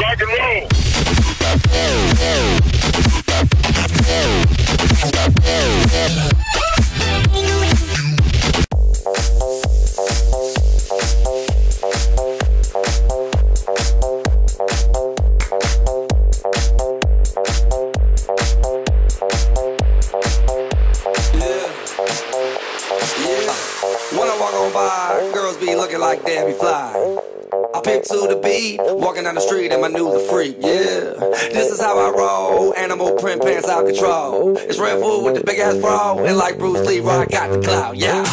Rock and roll. When I walk on by, girls be looking like Debbie Fly. Pick to the beat, walking down the street and my new the freak, yeah. This is how I roll, animal print pants out control. It's Red Bull with the big ass bra, and like Bruce Lee, I got the clout, yeah.